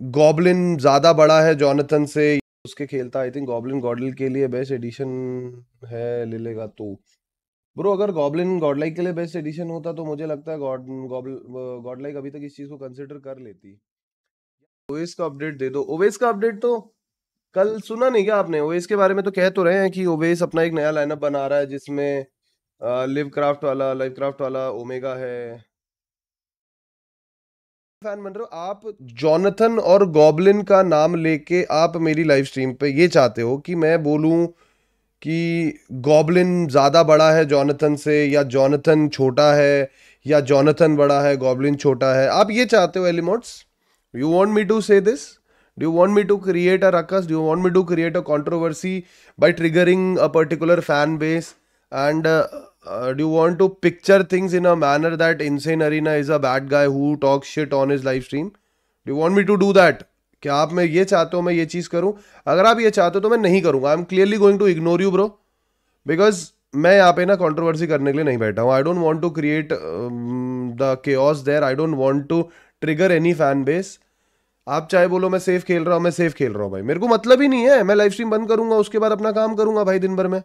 Goblin ज़्यादा बड़ा है जॉनथन से, उसके खेलता आई थिंक गॉबलिन गॉडल के लिए बेस्ट एडिशन है ले लेगा तो। ब्रो अगर गॉबलिन गॉडलाइक के लिए बेस्ट एडिशन होता तो मुझे लगता है गॉड गॉडलाइक अभी तक इस चीज़ को कंसिडर कर लेती। ओएस का अपडेट दे दो। ओवेस का अपडेट तो कल सुना नहीं क्या आपने? ओवेस के बारे में तो कह तो रहे हैं कि ओवेस अपना एक नया लाइनअप बना रहा है जिसमें लिव क्राफ्ट वाला लाइव क्राफ्ट वाला ओमेगा है। फ़ैन बन रहे हो आप जॉनथन और गॉबलिन का नाम लेके आप मेरी लाइव स्ट्रीम पे ये चाहते हो कि मैं बोलूँ कि गॉबलिन ज़्यादा बड़ा है जॉनथन से या जॉनथन छोटा है या जॉनथन बड़ा है गॉबलिन छोटा है आप ये चाहते हो एलिमोट्स you want me to say this do want me to create a ruckus? Do you want me to create a controversy by triggering a particular fan base? And uh, uh, do you want to picture things in a manner that Insane Arena is a bad guy who talks shit on his? Do you want me to do that? क्या आप मैं ये चाहते हो मैं ये चीज़ करूँ? अगर आप ये चाहते हो तो मैं नहीं करूँगा। I am clearly going to ignore you bro because मैं यहाँ पे ना कंट्रोवर्सी करने के लिए नहीं बैठा हूँ। I don't want to create the chaos there I don't want to trigger any fan base आप चाहे बोलो मैं सेफ़ खेल रहा हूँ मैं सेफ़ खेल रहा हूँ भाई। मेरे को मतलब ही नहीं है। मैं लाइव स्ट्रीम बंद करूँगा उसके बाद अपना काम करूँगा भाई दिन भर में।